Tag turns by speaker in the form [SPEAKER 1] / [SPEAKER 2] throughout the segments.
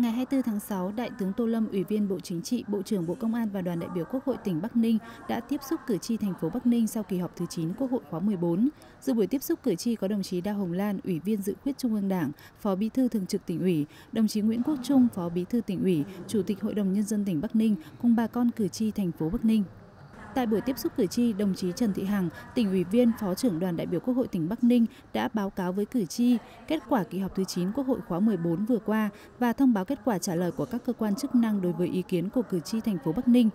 [SPEAKER 1] Ngày 24 tháng 6, Đại tướng Tô Lâm, Ủy viên Bộ Chính trị, Bộ trưởng Bộ Công an và đoàn đại biểu Quốc hội tỉnh Bắc Ninh đã tiếp xúc cử tri thành phố Bắc Ninh sau kỳ họp thứ 9 Quốc hội khóa 14. Dự buổi tiếp xúc cử tri có đồng chí Đa Hồng Lan, Ủy viên Dự khuyết Trung ương Đảng, Phó Bí thư Thường trực tỉnh ủy, đồng chí Nguyễn Quốc Trung, Phó Bí thư tỉnh ủy, Chủ tịch Hội đồng Nhân dân tỉnh Bắc Ninh cùng bà con cử tri thành phố Bắc Ninh. Tại buổi tiếp xúc cử tri, đồng chí Trần Thị Hằng, tỉnh ủy viên, Phó trưởng đoàn đại biểu Quốc hội tỉnh Bắc Ninh đã báo cáo với cử tri kết quả kỳ họp thứ 9 Quốc hội khóa 14 vừa qua và thông báo kết quả trả lời của các cơ quan chức năng đối với ý kiến của cử tri thành phố Bắc Ninh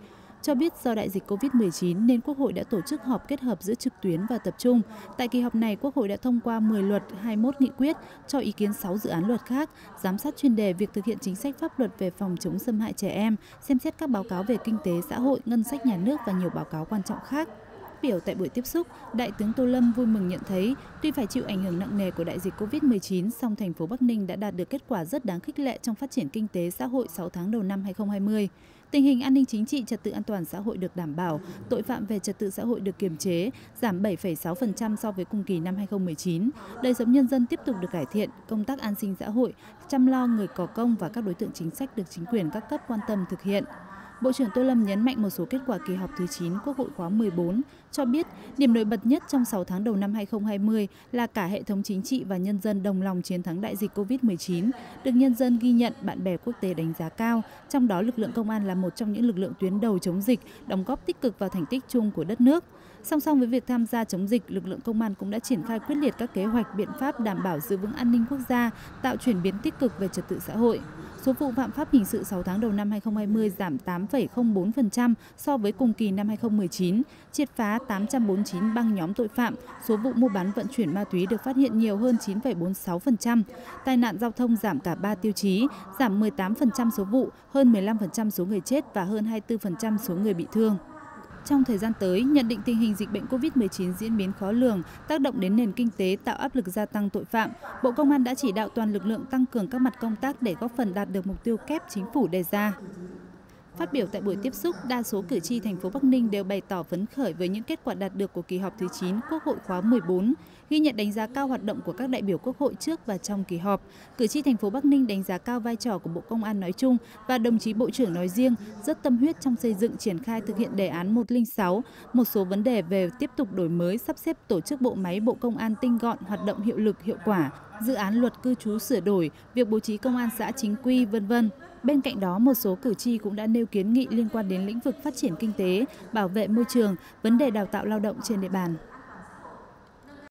[SPEAKER 1] cho biết do đại dịch COVID-19 nên Quốc hội đã tổ chức họp kết hợp giữa trực tuyến và tập trung. Tại kỳ họp này, Quốc hội đã thông qua 10 luật, 21 nghị quyết, cho ý kiến 6 dự án luật khác, giám sát chuyên đề việc thực hiện chính sách pháp luật về phòng chống xâm hại trẻ em, xem xét các báo cáo về kinh tế, xã hội, ngân sách nhà nước và nhiều báo cáo quan trọng khác phát biểu tại buổi tiếp xúc, Đại tướng Tô Lâm vui mừng nhận thấy, tuy phải chịu ảnh hưởng nặng nề của đại dịch COVID-19, song thành phố Bắc Ninh đã đạt được kết quả rất đáng khích lệ trong phát triển kinh tế xã hội 6 tháng đầu năm 2020. Tình hình an ninh chính trị, trật tự an toàn xã hội được đảm bảo, tội phạm về trật tự xã hội được kiềm chế, giảm 7,6% so với cùng kỳ năm 2019. Đời sống nhân dân tiếp tục được cải thiện, công tác an sinh xã hội, chăm lo người có công và các đối tượng chính sách được chính quyền các cấp quan tâm thực hiện. Bộ trưởng Tô Lâm nhấn mạnh một số kết quả kỳ họp thứ 9 Quốc hội khóa 14, cho biết điểm nổi bật nhất trong 6 tháng đầu năm 2020 là cả hệ thống chính trị và nhân dân đồng lòng chiến thắng đại dịch COVID-19, được nhân dân ghi nhận, bạn bè quốc tế đánh giá cao, trong đó lực lượng công an là một trong những lực lượng tuyến đầu chống dịch, đóng góp tích cực vào thành tích chung của đất nước. Song song với việc tham gia chống dịch, lực lượng công an cũng đã triển khai quyết liệt các kế hoạch, biện pháp đảm bảo giữ vững an ninh quốc gia, tạo chuyển biến tích cực về trật tự xã hội. Số vụ phạm pháp hình sự 6 tháng đầu năm 2020 giảm 8,04% so với cùng kỳ năm 2019, triệt phá 849 băng nhóm tội phạm, số vụ mua bán vận chuyển ma túy được phát hiện nhiều hơn 9,46%, tai nạn giao thông giảm cả 3 tiêu chí, giảm 18% số vụ, hơn 15% số người chết và hơn 24% số người bị thương. Trong thời gian tới, nhận định tình hình dịch bệnh COVID-19 diễn biến khó lường, tác động đến nền kinh tế tạo áp lực gia tăng tội phạm, Bộ Công an đã chỉ đạo toàn lực lượng tăng cường các mặt công tác để góp phần đạt được mục tiêu kép chính phủ đề ra. Phát biểu tại buổi tiếp xúc, đa số cử tri thành phố Bắc Ninh đều bày tỏ phấn khởi với những kết quả đạt được của kỳ họp thứ 9 Quốc hội khóa 14, ghi nhận đánh giá cao hoạt động của các đại biểu Quốc hội trước và trong kỳ họp. Cử tri thành phố Bắc Ninh đánh giá cao vai trò của Bộ Công an nói chung và đồng chí Bộ trưởng nói riêng, rất tâm huyết trong xây dựng triển khai thực hiện đề án 106, một số vấn đề về tiếp tục đổi mới, sắp xếp tổ chức bộ máy Bộ Công an tinh gọn, hoạt động hiệu lực, hiệu quả, dự án luật cư trú sửa đổi, việc bố trí công an xã chính quy, vân vân. Bên cạnh đó, một số cử tri cũng đã nêu kiến nghị liên quan đến lĩnh vực phát triển kinh tế, bảo vệ môi trường, vấn đề đào tạo lao động trên địa bàn.